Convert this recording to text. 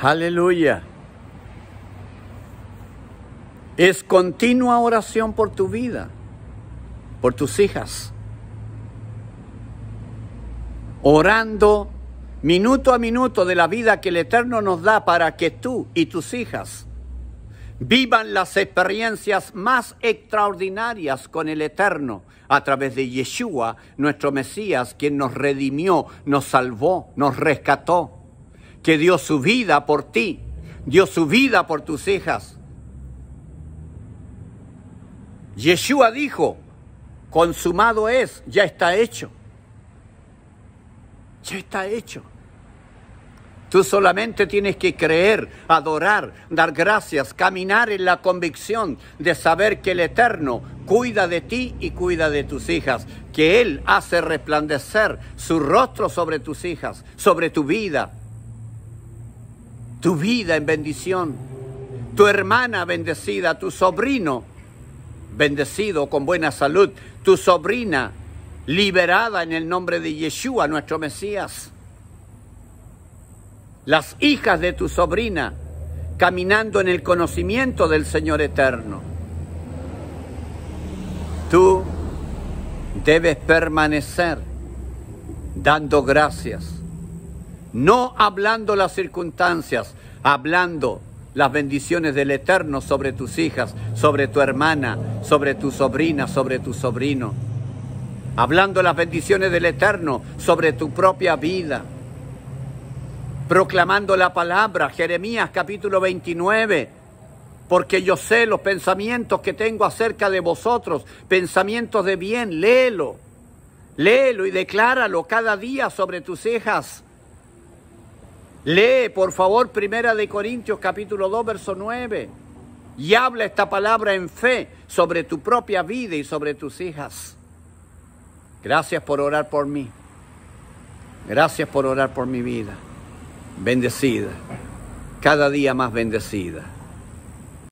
Aleluya. Es continua oración por tu vida, por tus hijas. Orando minuto a minuto de la vida que el Eterno nos da para que tú y tus hijas vivan las experiencias más extraordinarias con el Eterno a través de Yeshua, nuestro Mesías, quien nos redimió, nos salvó, nos rescató, que dio su vida por ti, dio su vida por tus hijas. Yeshua dijo, consumado es, ya está hecho. Ya está hecho. Tú solamente tienes que creer, adorar, dar gracias, caminar en la convicción de saber que el Eterno cuida de ti y cuida de tus hijas, que Él hace resplandecer su rostro sobre tus hijas, sobre tu vida, tu vida en bendición, tu hermana bendecida, tu sobrino bendecido con buena salud, tu sobrina liberada en el nombre de Yeshua, nuestro Mesías. Las hijas de tu sobrina, caminando en el conocimiento del Señor eterno. Tú debes permanecer dando gracias, no hablando las circunstancias, hablando las bendiciones del Eterno sobre tus hijas, sobre tu hermana, sobre tu sobrina, sobre tu sobrino. Hablando las bendiciones del Eterno sobre tu propia vida proclamando la palabra, Jeremías capítulo 29, porque yo sé los pensamientos que tengo acerca de vosotros, pensamientos de bien, léelo, léelo y decláralo cada día sobre tus hijas. Lee, por favor, Primera de Corintios capítulo 2, verso 9, y habla esta palabra en fe sobre tu propia vida y sobre tus hijas. Gracias por orar por mí. Gracias por orar por mi vida bendecida, cada día más bendecida.